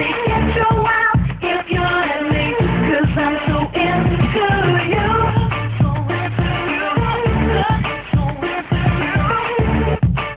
She controls